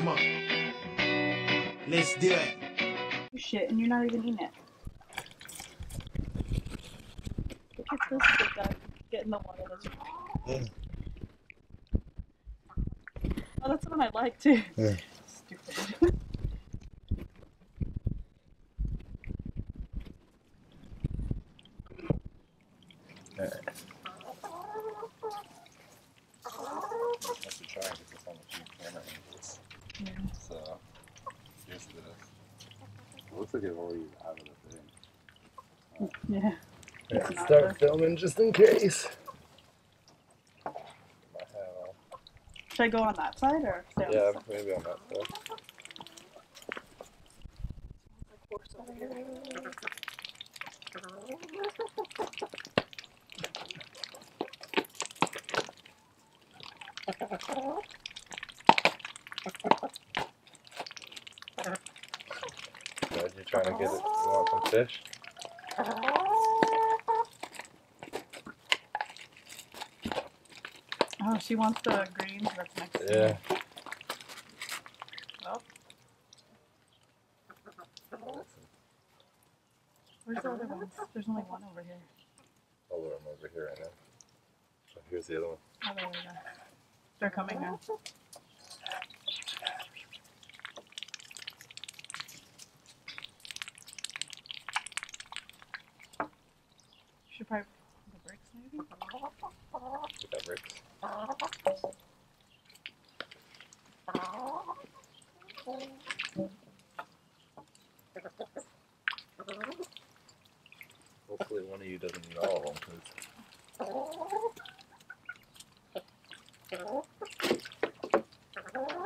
Come on. Let's do it. Oh, shit, and you're not even eating it. Look at this big guy. Get in the water. That's Oh, that's the one I like too. Yeah. Stupid. I should try and get this on the cheap camera angles. Yeah. So, here's this. It looks like it already out of the thing. Yeah. Yeah, It's not start the- filming just in case. My hat off. Should I go on that side or stay on Yeah, side? maybe on that side. Horse over here. Glad you're trying to get it. You want some fish? Oh, she wants the greens that's next to Yeah. Well, where's the other ones? There's only one over here. Oh, I'll lure him over here right now. Oh, here's the other one. Oh, there we go. They're coming now. Should probably put the brakes maybe. Get that bricks. Hopefully one of you doesn't eat all of them. 'cause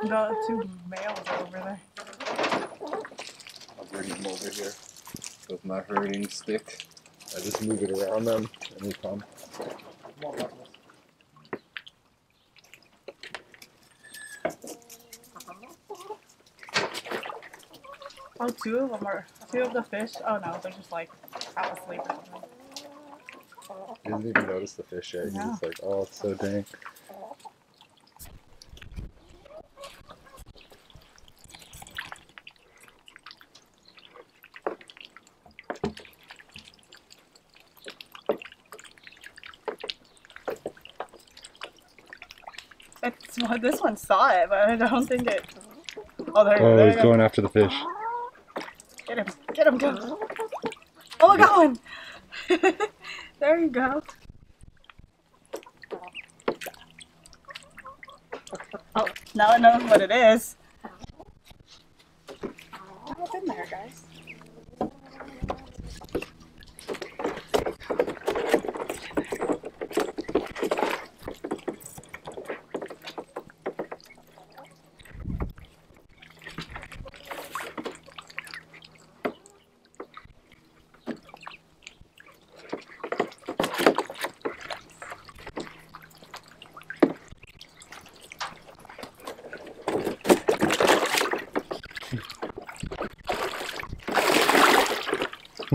The two males are over there. I'll bring them over here with my herding stick. I just move it around them and they come. Oh, two of them are two of the fish. Oh no, they're just like out asleep or something. He doesn't even notice the fish yet. He's No. just like, oh, it's so dang. It's, well, this one saw it, but I don't think it. Oh, there, Oh, there he's go. going after the fish. Get him! Get! Oh, I got one! there you go. Oh, now I know what it is.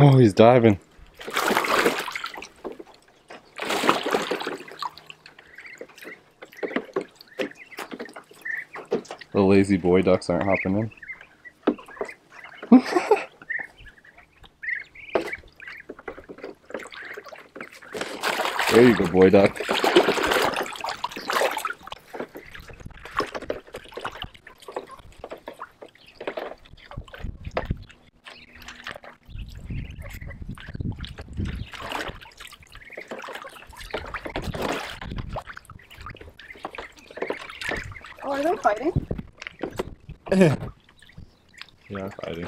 Oh, he's diving. The lazy boy ducks aren't hopping in. there you go, boy duck. Are they fighting? Yeah, fighting.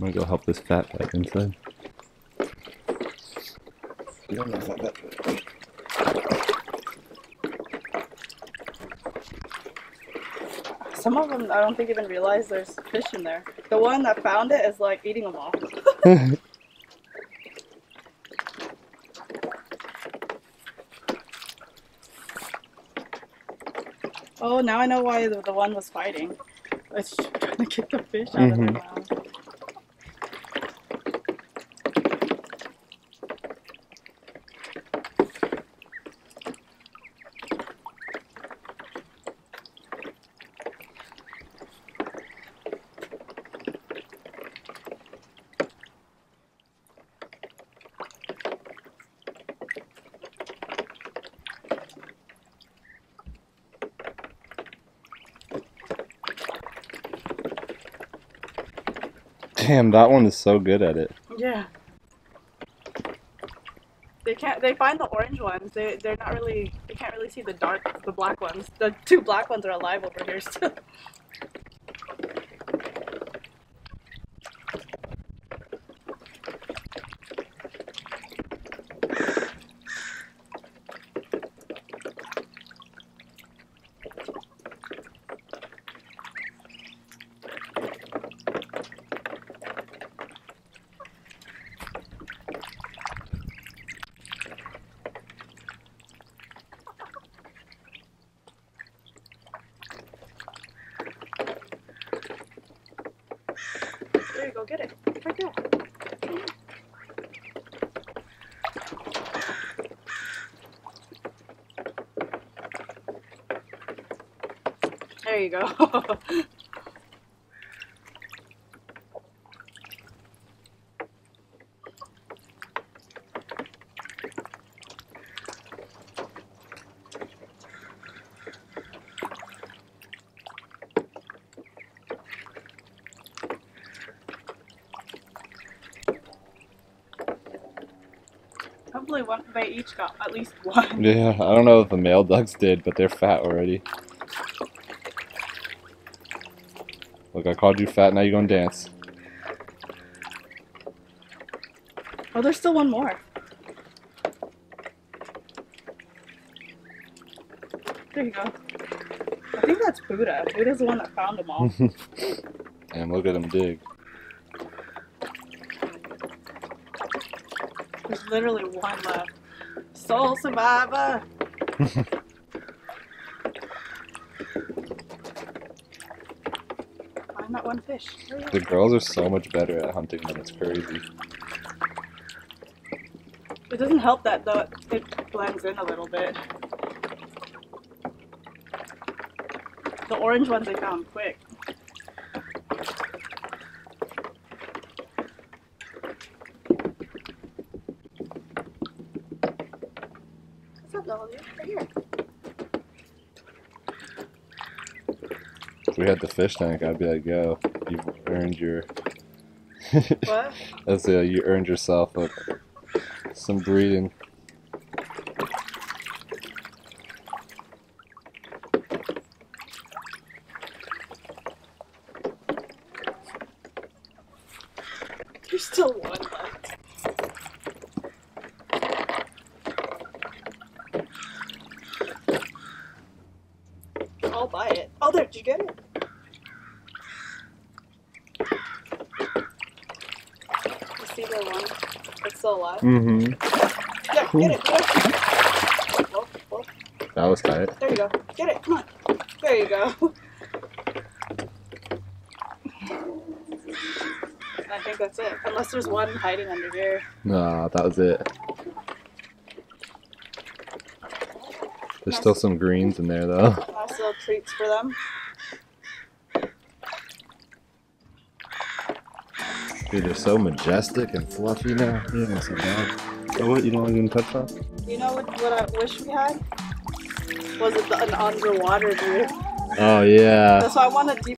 I'm gonna go help this fat back inside. You don't know if that Some of them, I don't think even realize there's fish in there. The one that found it is like eating them all. now I know why the, the one was fighting. It's trying to get the fish out of Mhm. the mouth. Damn, that one is so good at it. Yeah. They can't. They find the orange ones. They they're not really. They can't really see the dark, the black ones. The two black ones are alive over here still. There you go. Get it. Right there. There you go. One they each got at least one. Yeah, I don't know if the male ducks did, but they're fat already. Look, I called you fat, now you're gonna dance. Oh, there's still one more. There you go. I think that's Buddha. Buddha's the one that found them all. Damn, look at him dig. There's literally one left. Soul survivor. Find that one fish. The girls are so much better at hunting than it's crazy. It doesn't help that though it blends in a little bit. The orange ones I found quick. What's up, Dolly? Right here. If we had the fish tank, I'd be like, yo, you've earned your. What? That's it, you earned yourself a, some breeding. There's still one left. I'll buy it. Oh, there, did you get it? You see the one that's still alive? Mm-hmm. Yeah, get it, get it. Whoa, whoa. That was tight. There you go. Get it, come on. There you go. I think that's it. Unless there's one hiding under here. Nah, that was it. There's still some greens in there though. Little treats for them. Dude, they're so majestic and fluffy now. Yeah, so bad. Oh, what? You don't even touch that? You know what, what I wish we had? Was it the, an underwater view? Oh, yeah. Why I want deep